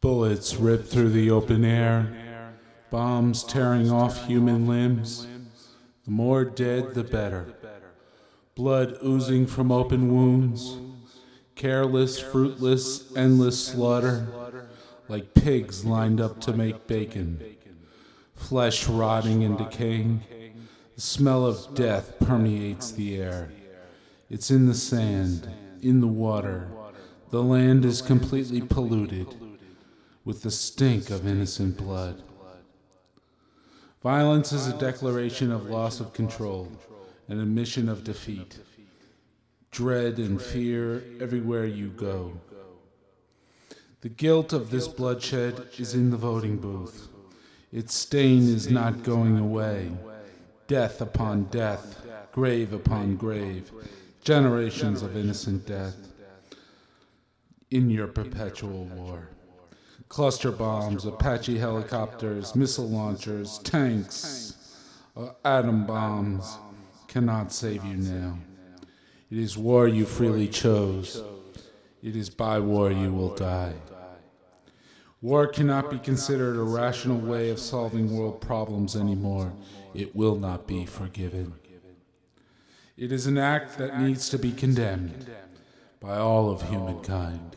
Bullets rip through the open air, bombs tearing off human limbs. The more dead, the better. Blood oozing from open wounds, careless, fruitless, endless slaughter, like pigs lined up to make bacon. Flesh rotting and decaying. The smell of death permeates the air. It's in the sand, in the water. The land is completely polluted with the stink of innocent blood. Violence is a declaration of loss of control, an admission of defeat. Dread and fear everywhere you go. The guilt of this bloodshed is in the voting booth. Its stain is not going away. Death upon death, grave upon grave, generations of innocent death in your perpetual war. Cluster bombs, Apache helicopters, missile launchers, tanks, uh, atom bombs cannot save you now. It is war you freely chose. It is by war you will die. War cannot be considered a rational way of solving world problems anymore. It will not be forgiven. It is an act that needs to be condemned by all of humankind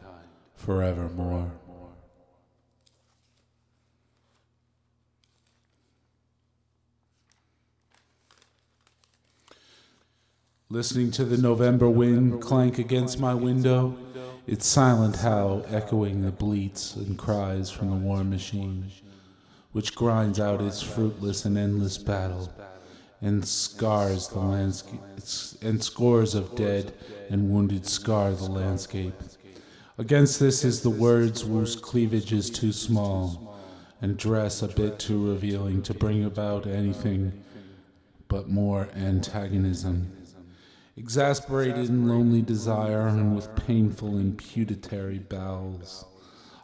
forevermore. Listening to the November wind clank against my window, its silent howl echoing the bleats and cries from the war machine, which grinds out its fruitless and endless battle, and scars the landscape, and scores of dead and wounded scar the landscape. Against this is the words whose cleavage is too small, and dress a bit too revealing to bring about anything but more antagonism. Exasperated in lonely desire and with painful imputatory bowels,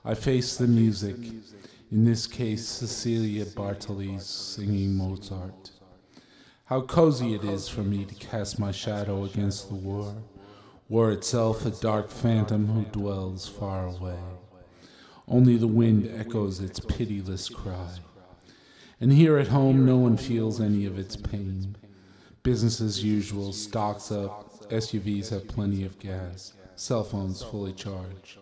I face the music, in this case Cecilia Bartoli's singing Mozart. How cozy it is for me to cast my shadow against the war, war itself a dark phantom who dwells far away. Only the wind echoes its pitiless cry. And here at home no one feels any of its pain. Business as usual, stocks up, SUVs have plenty of gas, cell phones fully charged,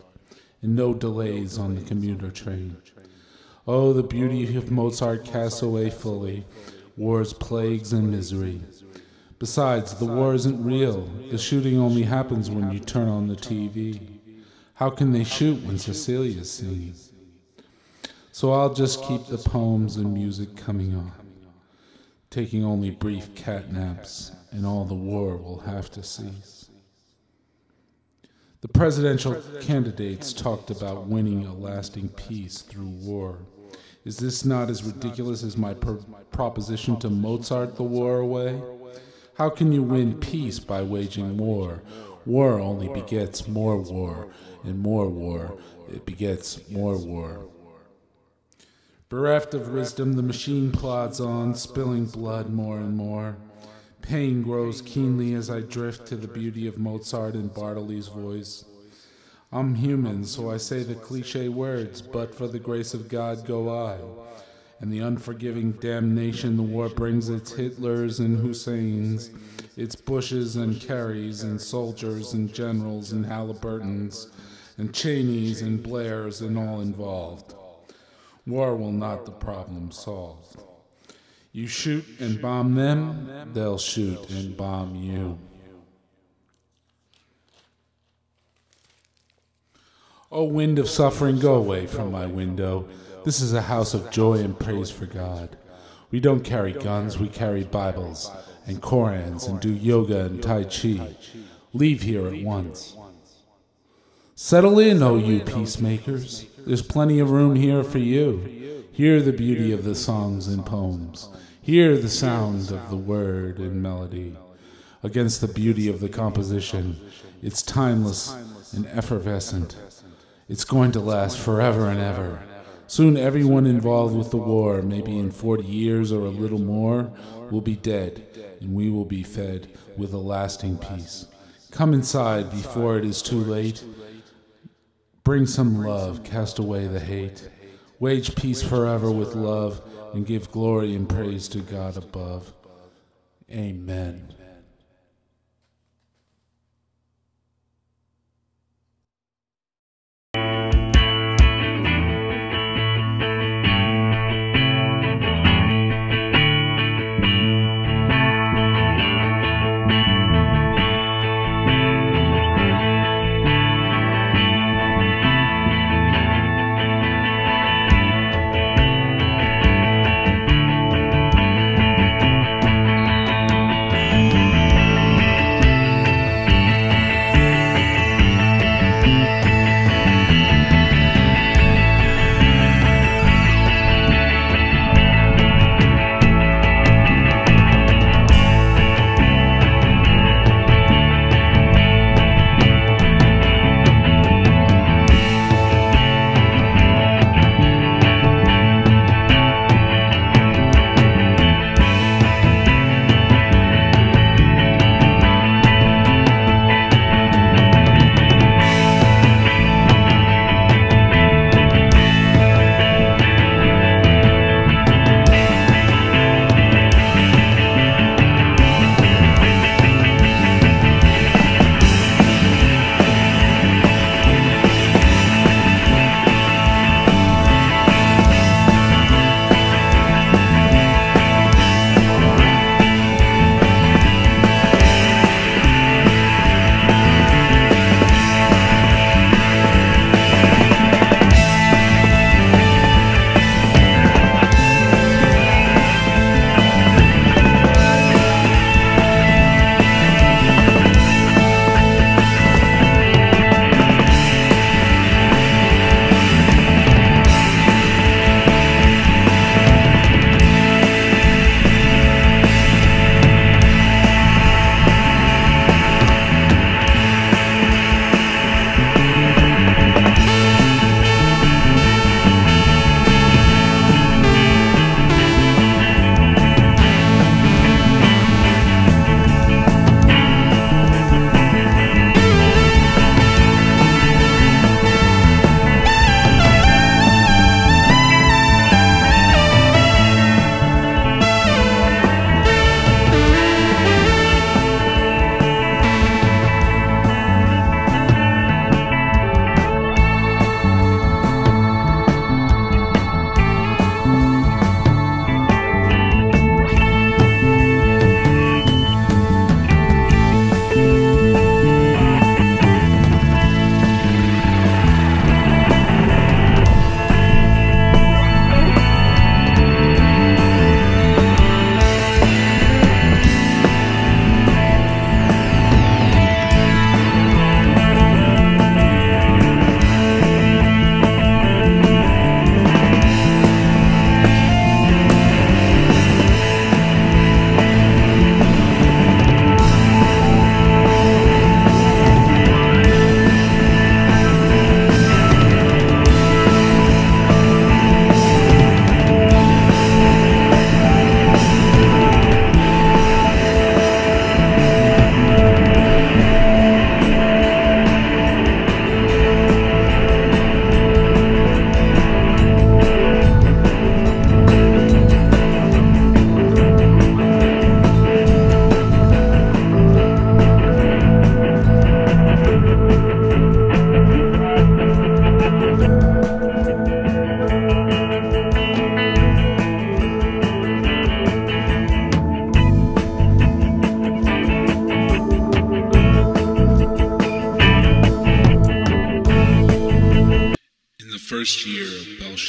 and no delays on the commuter train. Oh, the beauty of Mozart casts away fully war's plagues and misery. Besides, the war isn't real. The shooting only happens when you turn on the TV. How can they shoot when Cecilia's singing? So I'll just keep the poems and music coming on taking only brief cat naps, and all the war will have to cease. The presidential candidates talked about winning a lasting peace through war. Is this not as ridiculous as my proposition to Mozart the war away? How can you win peace by waging war? War only begets more war, and more war, it begets more war. Bereft of wisdom, the machine plods on, spilling blood more and more. Pain grows keenly as I drift to the beauty of Mozart and Bartoli's voice. I'm human, so I say the cliche words, but for the grace of God go I. And the unforgiving damnation the war brings its Hitlers and Husseins, its Bushes and Kerrys and soldiers and generals and Halliburtons and Cheneys and Blairs and all involved. War will not the problem solve. You shoot and bomb them, they'll shoot and bomb you. O wind of suffering, go away from my window. This is a house of joy and praise for God. We don't carry guns, we carry Bibles and Korans and do yoga and Tai Chi. Leave here at once. Settle in, O you peacemakers. There's plenty of room here for you. Hear the beauty of the songs and poems. Hear the sound of the word and melody. Against the beauty of the composition, it's timeless and effervescent. It's going to last forever and ever. Soon everyone involved with the war, maybe in 40 years or a little more, will be dead, and we will be fed with a lasting peace. Come inside before it is too late Bring some love, cast away the hate. Wage peace forever with love, and give glory and praise to God above. Amen.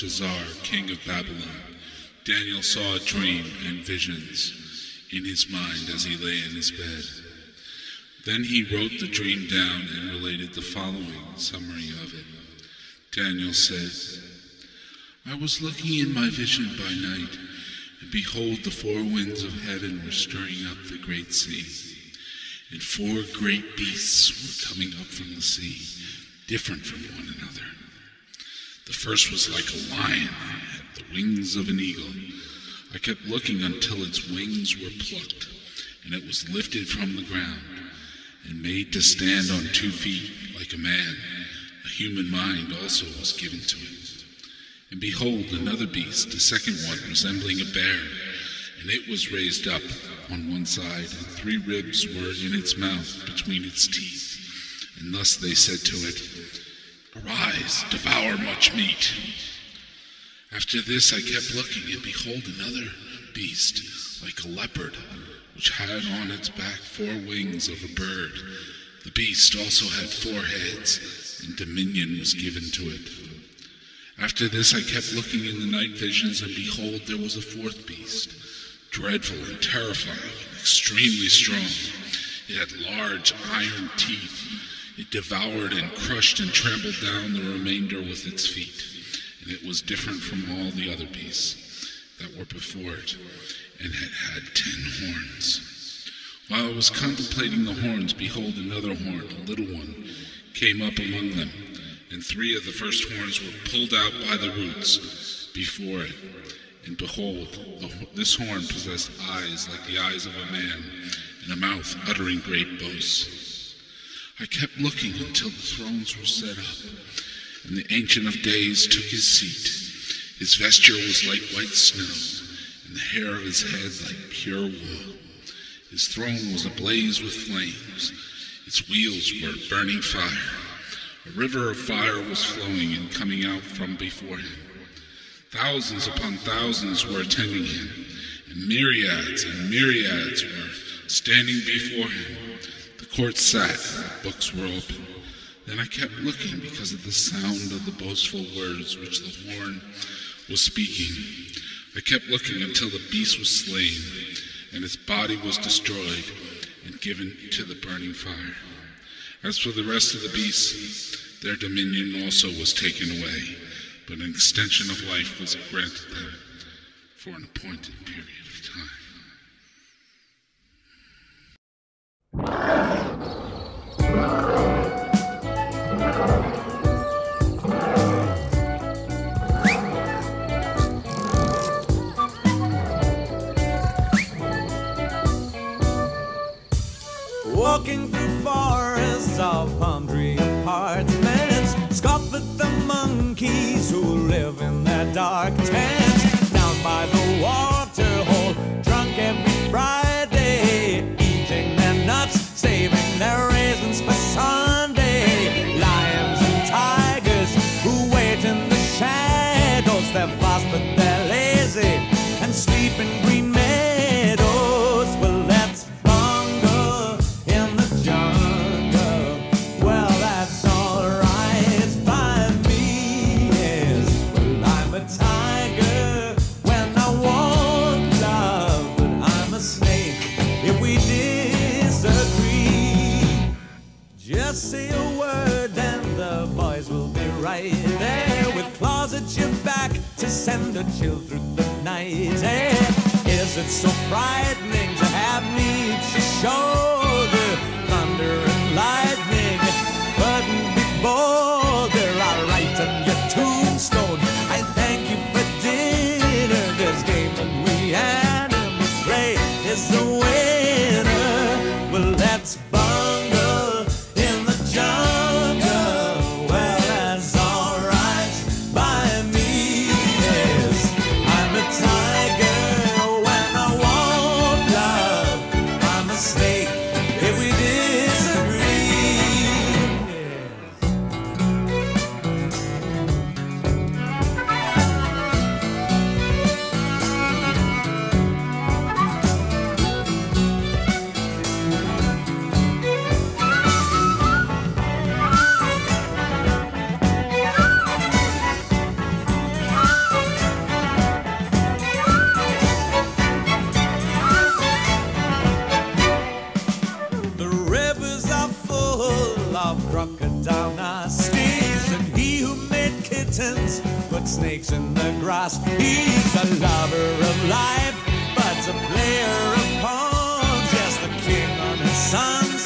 Belshazzar, king of Babylon, Daniel saw a dream and visions in his mind as he lay in his bed. Then he wrote the dream down and related the following summary of it. Daniel said, I was looking in my vision by night, and behold, the four winds of heaven were stirring up the great sea, and four great beasts were coming up from the sea, different from one another. The first was like a lion, had the wings of an eagle. I kept looking until its wings were plucked, and it was lifted from the ground and made to stand on two feet like a man. A human mind also was given to it. And behold, another beast, a second one, resembling a bear, and it was raised up on one side, and three ribs were in its mouth between its teeth. And thus they said to it, Arise, devour much meat. After this I kept looking, and behold, another beast, like a leopard, which had on its back four wings of a bird. The beast also had four heads, and dominion was given to it. After this I kept looking in the night visions, and behold, there was a fourth beast, dreadful and terrifying, and extremely strong. It had large iron teeth. It devoured and crushed and trampled down the remainder with its feet. And it was different from all the other beasts that were before it, and had had ten horns. While I was contemplating the horns, behold, another horn, a little one, came up among them, and three of the first horns were pulled out by the roots before it. And behold, the, this horn possessed eyes like the eyes of a man, and a mouth uttering great boasts. I kept looking until the thrones were set up, and the Ancient of Days took his seat. His vesture was like white snow, and the hair of his head like pure wool. His throne was ablaze with flames. Its wheels were burning fire. A river of fire was flowing and coming out from before him. Thousands upon thousands were attending him, and myriads and myriads were standing before him. The court sat, and the books were open. Then I kept looking because of the sound of the boastful words which the horn was speaking. I kept looking until the beast was slain, and its body was destroyed and given to the burning fire. As for the rest of the beasts, their dominion also was taken away, but an extension of life was granted them for an appointed period of time. Walking through forests of palm tree apartments, scoff at the monkeys who live in their dark tents. Down by the water hole, drunk every Friday, of crocodile nasties, and he who made kittens put snakes in the grass. He's a lover of life, but a player of pawns. Yes, the king on his sunset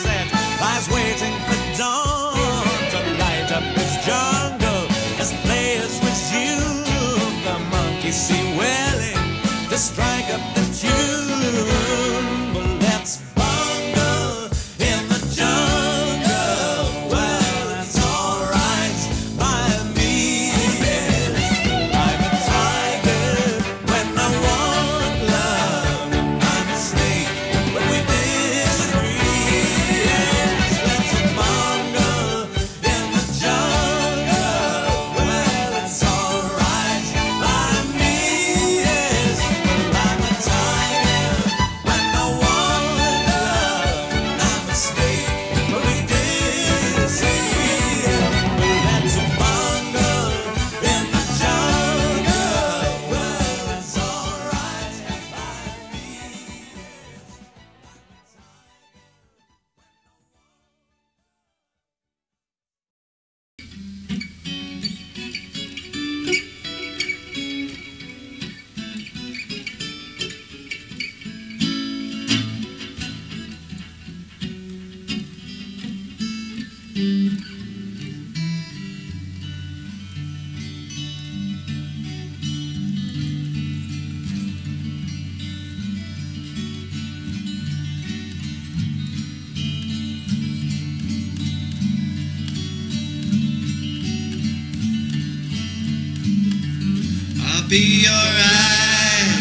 be alright.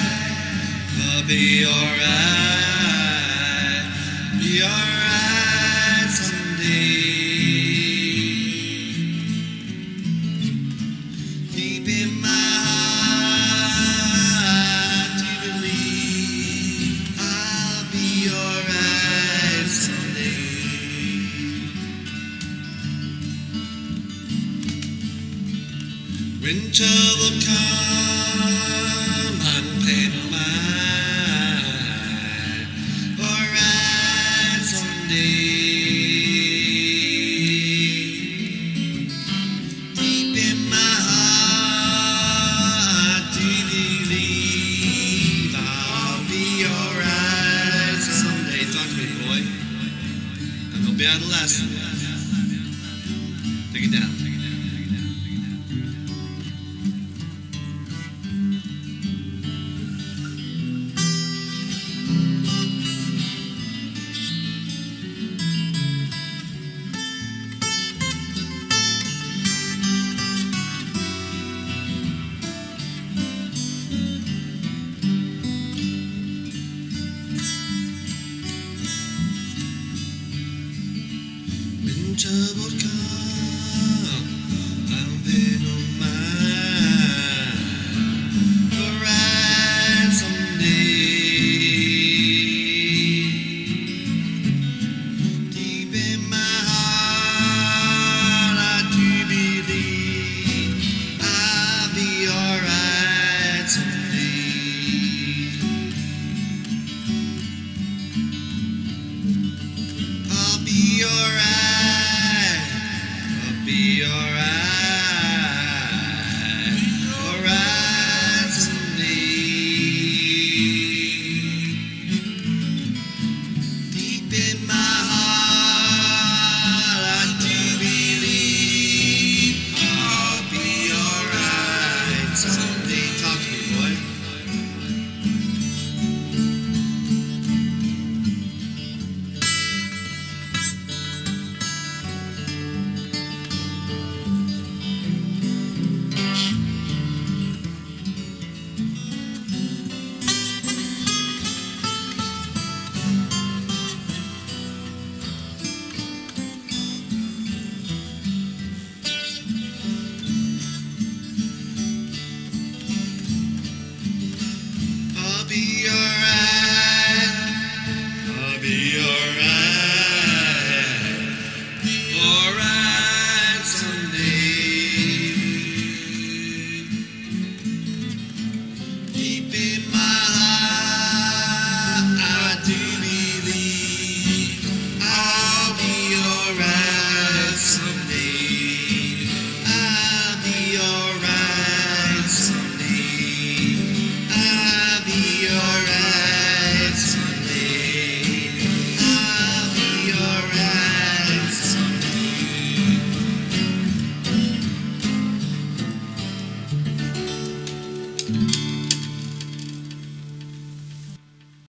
I'll be alright. Be alright someday. Deep in my heart, do you believe I'll be alright someday? Winter will come. bad lesson. Take it down.